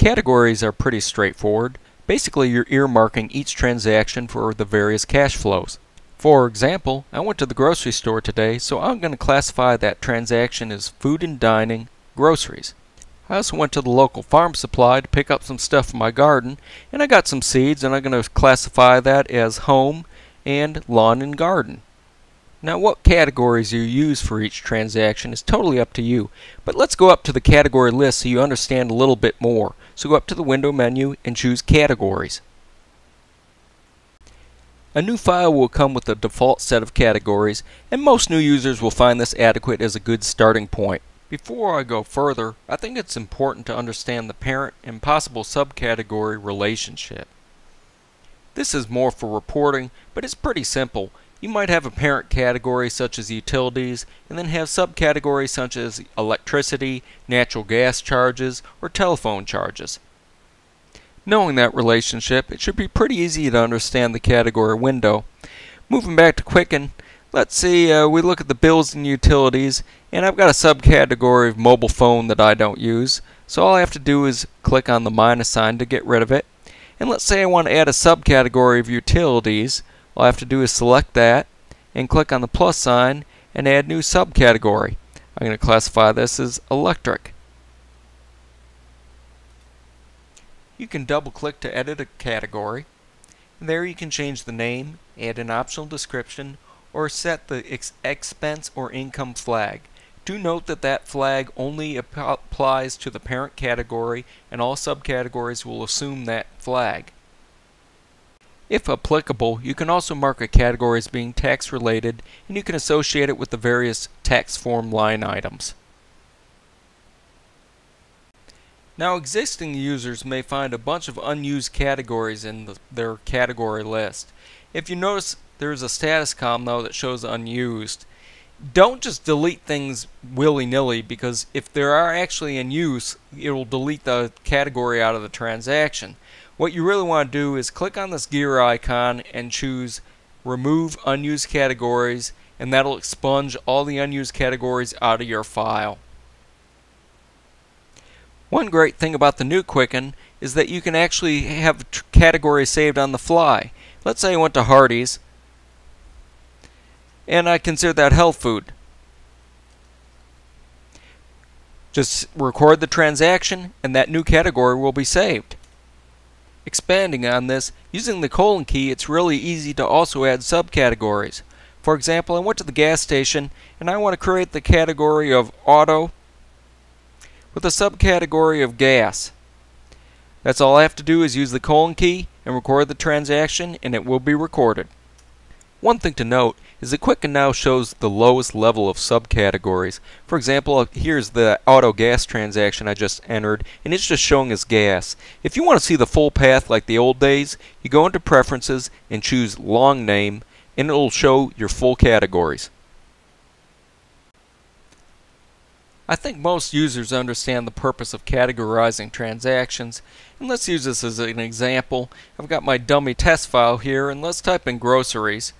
Categories are pretty straightforward. Basically, you're earmarking each transaction for the various cash flows. For example, I went to the grocery store today, so I'm going to classify that transaction as food and dining, groceries. I also went to the local farm supply to pick up some stuff for my garden, and I got some seeds, and I'm going to classify that as home and lawn and garden. Now what categories you use for each transaction is totally up to you, but let's go up to the category list so you understand a little bit more. So go up to the window menu and choose categories. A new file will come with a default set of categories, and most new users will find this adequate as a good starting point. Before I go further, I think it's important to understand the parent and possible subcategory relationship. This is more for reporting, but it's pretty simple. You might have a parent category such as utilities, and then have subcategories such as electricity, natural gas charges, or telephone charges. Knowing that relationship, it should be pretty easy to understand the category window. Moving back to Quicken, let's see, uh, we look at the bills and utilities, and I've got a subcategory of mobile phone that I don't use. So all I have to do is click on the minus sign to get rid of it. And let's say I want to add a subcategory of utilities. All I have to do is select that and click on the plus sign and add new subcategory. I'm going to classify this as electric. You can double click to edit a category. There you can change the name, add an optional description, or set the ex expense or income flag. Do note that that flag only applies to the parent category and all subcategories will assume that flag. If applicable, you can also mark a category as being tax related and you can associate it with the various tax form line items. Now existing users may find a bunch of unused categories in the, their category list. If you notice there's a status column though that shows unused. Don't just delete things willy-nilly because if they are actually in use, it will delete the category out of the transaction. What you really want to do is click on this gear icon and choose remove unused categories and that'll expunge all the unused categories out of your file. One great thing about the new Quicken is that you can actually have categories saved on the fly. Let's say I went to Hardee's and I consider that health food. Just record the transaction and that new category will be saved. Expanding on this, using the colon key it's really easy to also add subcategories. For example, I went to the gas station and I want to create the category of auto with a subcategory of gas. That's all I have to do is use the colon key and record the transaction and it will be recorded. One thing to note is that Quicken now shows the lowest level of subcategories. For example, uh, here's the auto gas transaction I just entered, and it's just showing as gas. If you want to see the full path like the old days, you go into Preferences and choose Long Name, and it will show your full categories. I think most users understand the purpose of categorizing transactions, and let's use this as an example. I've got my dummy test file here, and let's type in groceries.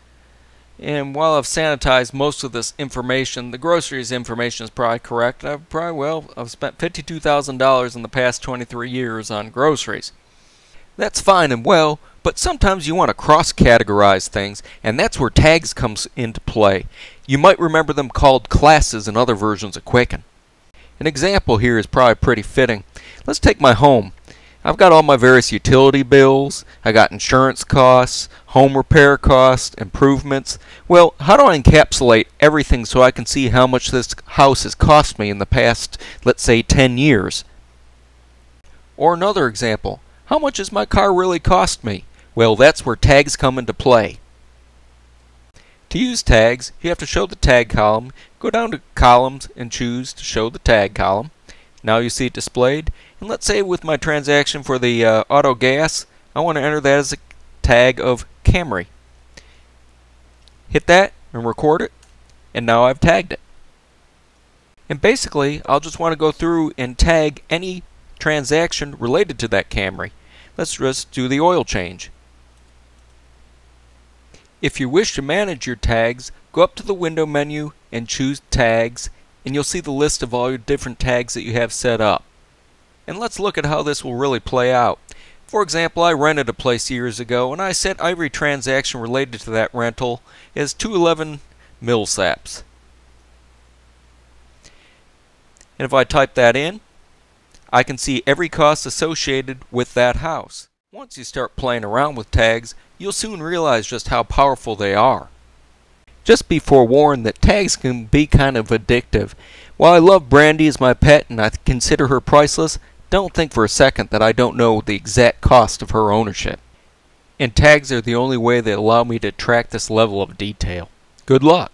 And while I've sanitized most of this information, the groceries information is probably correct. I've probably, well, I've spent $52,000 in the past 23 years on groceries. That's fine and well, but sometimes you want to cross-categorize things, and that's where tags comes into play. You might remember them called classes in other versions of Quicken. An example here is probably pretty fitting. Let's take my home. I've got all my various utility bills, I got insurance costs, home repair costs, improvements. Well, how do I encapsulate everything so I can see how much this house has cost me in the past, let's say, 10 years? Or another example, how much has my car really cost me? Well, that's where tags come into play. To use tags, you have to show the tag column, go down to columns and choose to show the tag column. Now you see it displayed. And let's say with my transaction for the uh, auto gas, I want to enter that as a tag of Camry. Hit that and record it, and now I've tagged it. And basically, I'll just want to go through and tag any transaction related to that Camry. Let's just do the oil change. If you wish to manage your tags, go up to the window menu and choose Tags, and you'll see the list of all your different tags that you have set up. And let's look at how this will really play out. For example, I rented a place years ago and I set every transaction related to that rental as 211 milsaps. And if I type that in, I can see every cost associated with that house. Once you start playing around with tags, you'll soon realize just how powerful they are. Just be forewarned that tags can be kind of addictive. While I love Brandy as my pet and I consider her priceless, don't think for a second that I don't know the exact cost of her ownership. And tags are the only way that allow me to track this level of detail. Good luck!